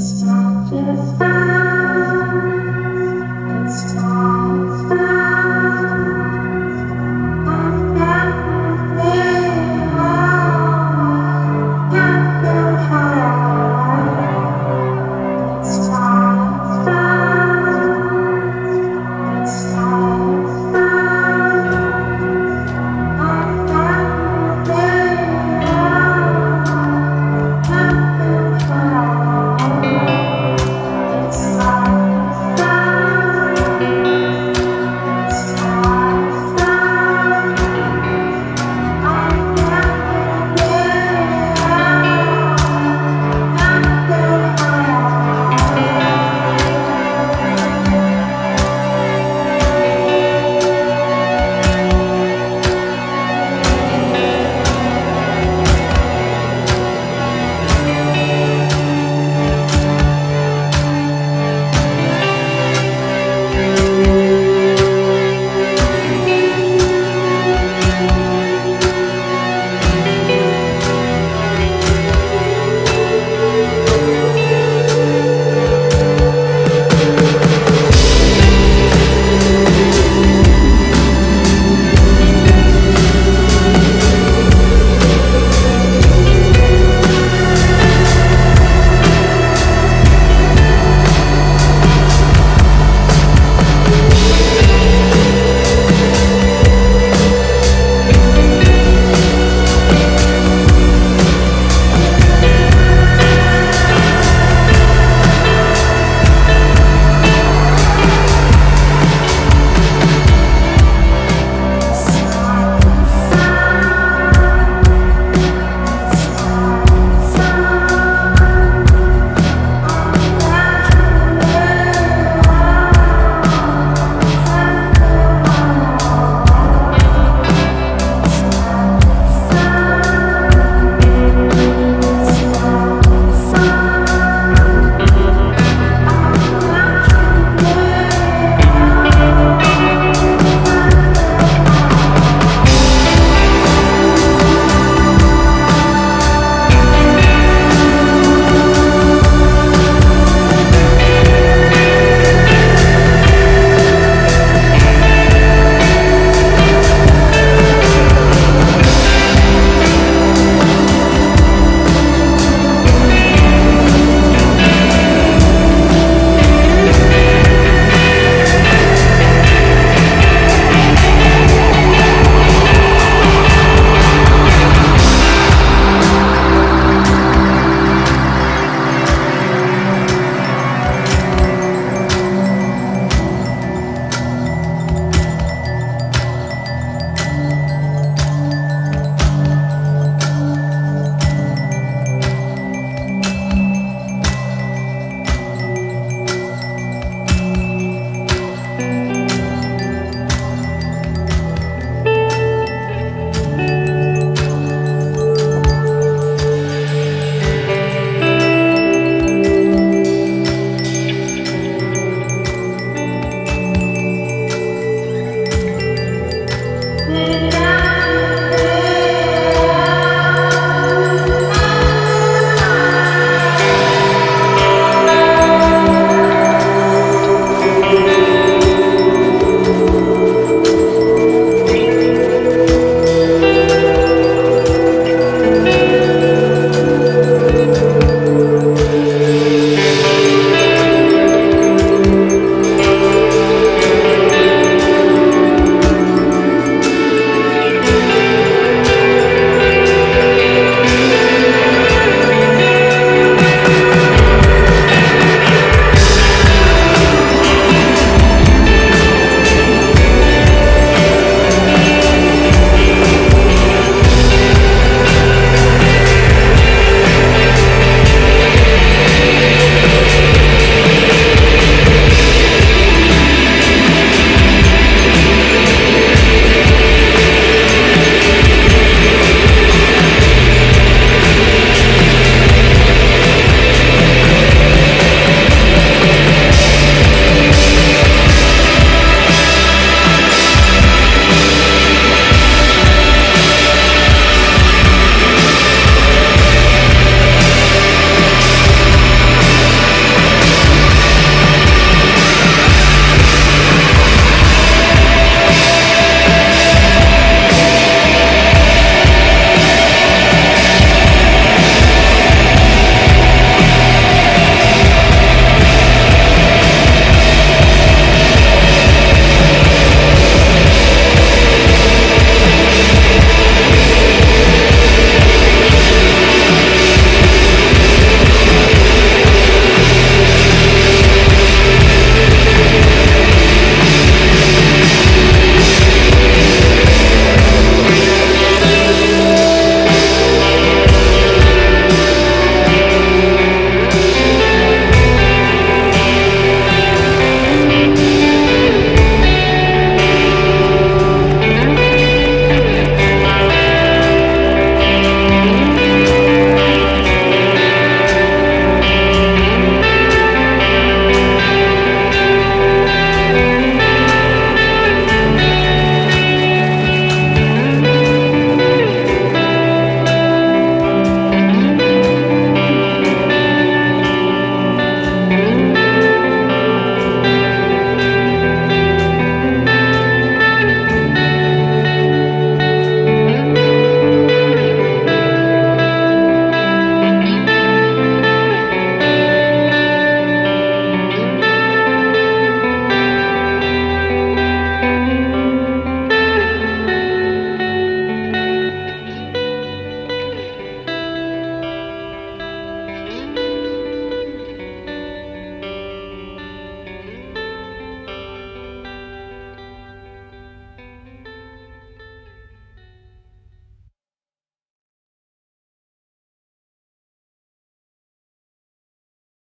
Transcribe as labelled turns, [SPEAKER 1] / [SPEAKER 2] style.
[SPEAKER 1] Just